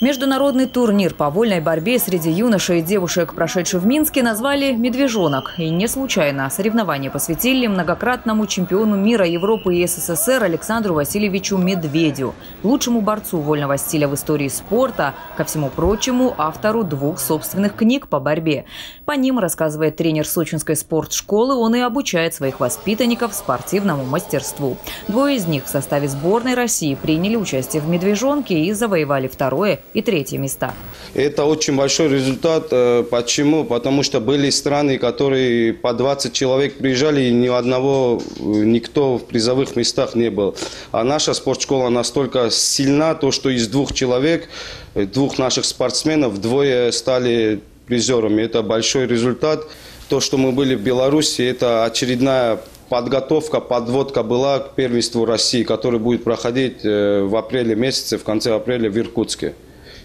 Международный турнир по вольной борьбе среди юношей и девушек, прошедший в Минске, назвали «Медвежонок». И не случайно. Соревнования посвятили многократному чемпиону мира Европы и СССР Александру Васильевичу Медведю, лучшему борцу вольного стиля в истории спорта, ко всему прочему, автору двух собственных книг по борьбе. По ним, рассказывает тренер сочинской спортшколы, он и обучает своих воспитанников спортивному мастерству. Двое из них в составе сборной России приняли участие в «Медвежонке» и завоевали второе и третье места. Это очень большой результат. Э, почему? Потому что были страны, которые по 20 человек приезжали, и ни одного, э, никто в призовых местах не был. А наша спортшкола настолько сильна, то, что из двух человек, э, двух наших спортсменов, двое стали призерами. Это большой результат. То, что мы были в Беларуси, это очередная подготовка, подводка была к первенству России, который будет проходить в апреле месяце, в конце апреля в Иркутске.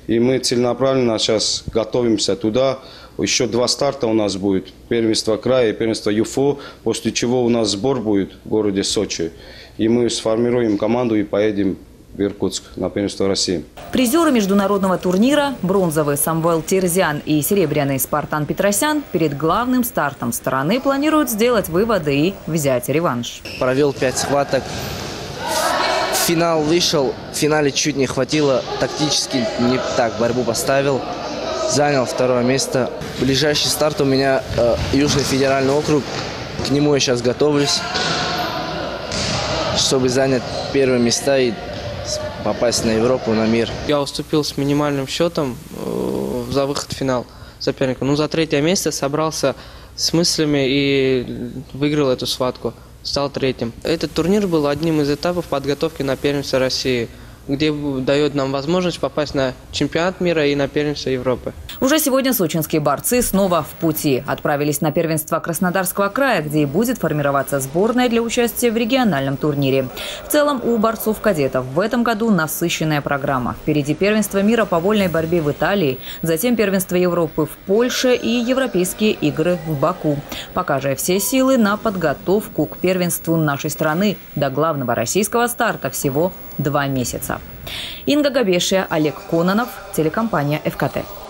И мы целенаправленно сейчас готовимся туда. Еще два старта у нас будет. Первенство края и первенство ЮФО. После чего у нас сбор будет в городе Сочи. И мы сформируем команду и поедем в Иркутск на первенство России. Призеры международного турнира бронзовый Самвел Терзян и серебряный Спартан Петросян перед главным стартом страны планируют сделать выводы и взять реванш. Провел пять схваток, финал вышел, в финале чуть не хватило, тактически не так борьбу поставил, занял второе место. Ближайший старт у меня э, Южный федеральный округ, к нему я сейчас готовлюсь, чтобы занять первые места и попасть на Европу, на мир. Я уступил с минимальным счетом э, за выход в финал соперника. Ну, за третье место собрался с мыслями и выиграл эту схватку стал третьим. Этот турнир был одним из этапов подготовки на первенство России – где дает нам возможность попасть на чемпионат мира и на первенство Европы. Уже сегодня сочинские борцы снова в пути. Отправились на первенство Краснодарского края, где и будет формироваться сборная для участия в региональном турнире. В целом у борцов-кадетов в этом году насыщенная программа. Впереди первенство мира по вольной борьбе в Италии, затем первенство Европы в Польше и европейские игры в Баку. Пока же все силы на подготовку к первенству нашей страны до главного российского старта всего два месяца. Инга Габешия, Олег Кононов, телекомпания «ФКТ».